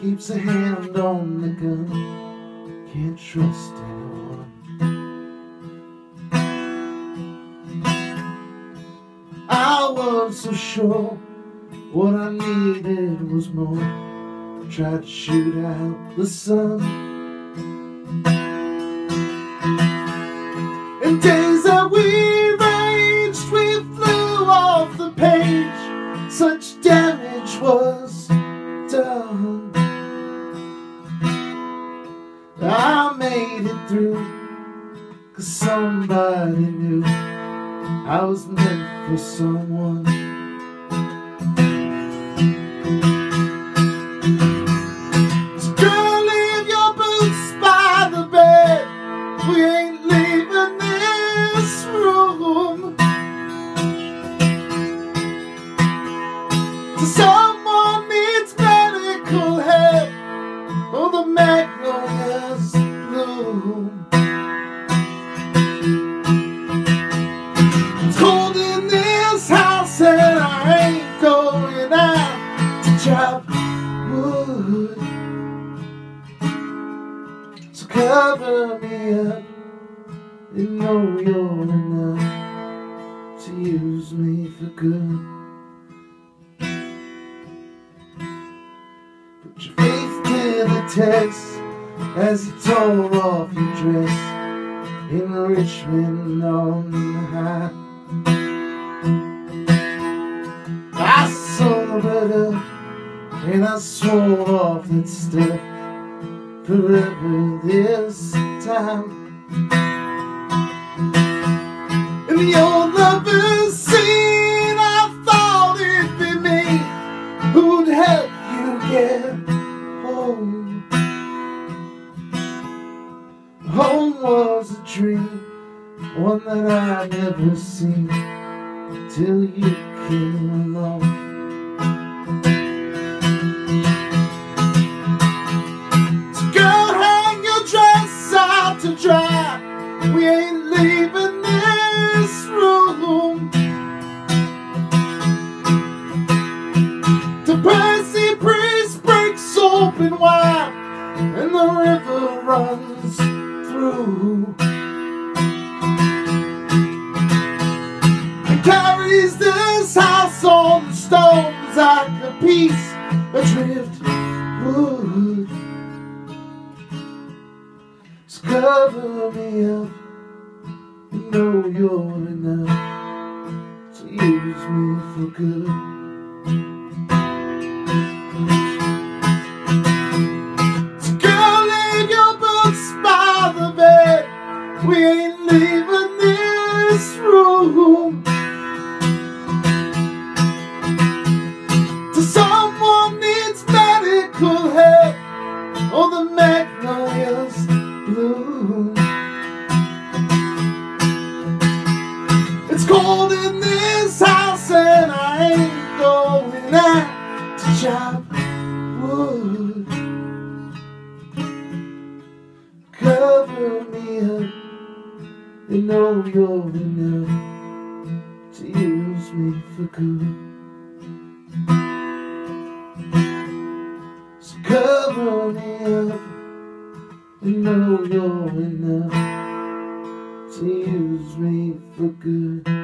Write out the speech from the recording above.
keeps a hand on the gun, can't trust anyone. I was so sure what I needed was more. Tried to shoot out the sun. And done. I made it through, cause somebody knew I was meant for someone. So girl, leave your boots by the bed. We ain't leaving this room. So magnolias bloom. It's cold in this house and I ain't going out to chop wood. So cover me up and know you're enough to use me for good. Test as you tore off your dress in Richmond on the high. I sobered up and I swore off that stuff forever this time. In the old lovers scene, I thought it'd be me who'd help you get dream, one that I've never seen till you came along. So girl, hang your dress out to dry. We ain't leaving this room. The Percy Priest breaks open wide, and the river runs through. Carries this house on the stones like a piece of driftwood. So cover me up, you know you're enough to use me for good. So in this house, and I ain't going out to chop wood. Cover me up, you know you're enough to use me for good. So cover me up, you know you're enough to use me for good.